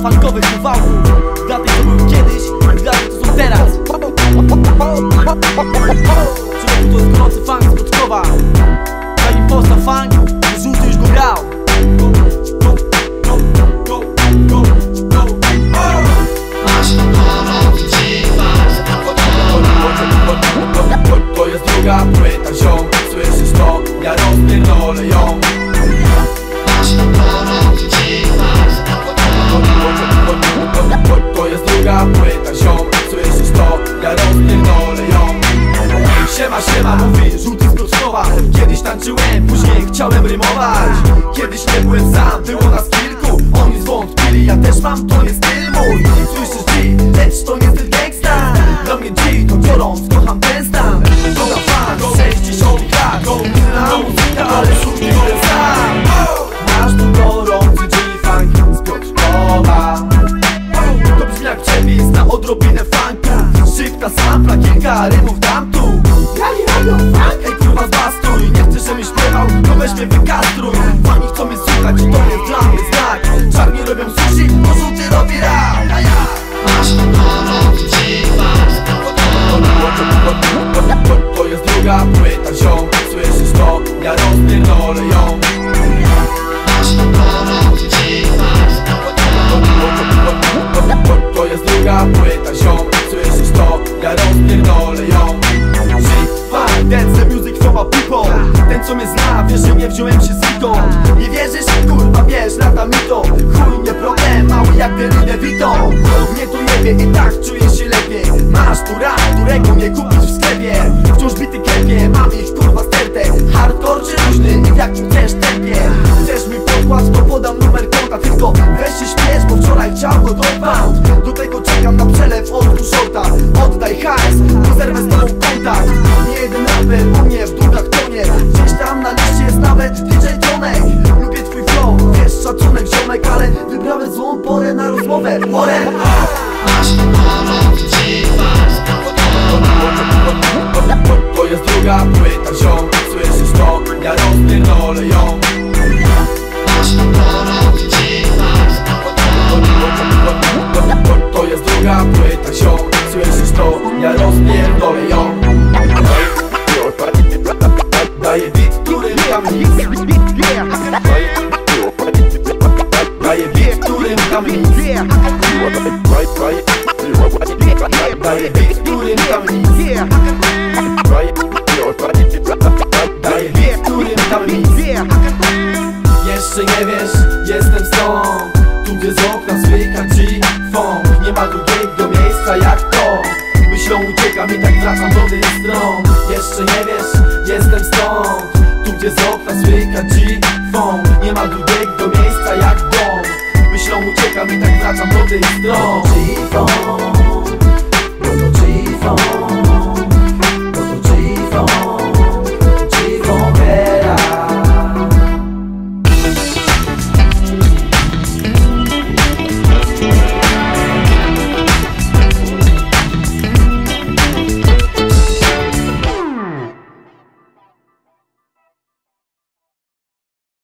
Dla tych, co były kiedyś dla tych, co są teraz Człowieku to jest gorący funk z Piotrkowa Zanim powstał funk, żółty już go grał. To jest płyta, ziom Słyszysz to? Ja rozpierdolę ją Piotrkowa Kiedyś tańczyłem, później chciałem rymować. Kiedyś nie byłem sam, było nas kilku. Oni zwątpili, ja też mam, to nie styl mój. Słyszysz G, lecz to nie styl gangsta Dla mnie G to biorąc, kocham ten stan druga płyta, ziom Słyszysz to? Ja rozpierdolę To jest druga płyta, ziom Słyszysz to? Ja rozpierdolę ją G-Funk, dance music a people Ten co mnie zna, wie, że nie wziąłem się znikąd Nie wierzysz? Kurwa wiesz, lata mi Chuj nie problem, mały jak ten DeVito Mnie to jebie i tak czuję się lepiej Masz tu rap, którego nie kupisz w sklepie Wciąż bity klepie, mam ich kurwa stertę Hardcore czy luźny, i w jakim chcesz tempie? Chcesz mi pokład, to podam numer konta. Tylko weź się śpiesz, bo wczoraj chciał go downbound Do tego czekam na przelew od kuszota Oddaj hajs, bo zerwę z tobą kontakt Nie jeden raper u mnie w długach tonie. Gdzieś tam na liście jest nawet DJ Jonek Lubię twój flow, wiesz szacunek ziomek Ale wybrałem złą porę na rozmowę. Porę tam nic Daję beat, którym tam nic Jeszcze nie wiesz, jestem stąd Tu gdzie z okna zwyka G-Funk Nie ma drugiego miejsca jak to. Myślą uciekam i tak wracam do tych stron Jeszcze nie wiesz, jestem stąd. Tu gdzie z okna zwyka G-Funk Nie ma drugiego miejsca jak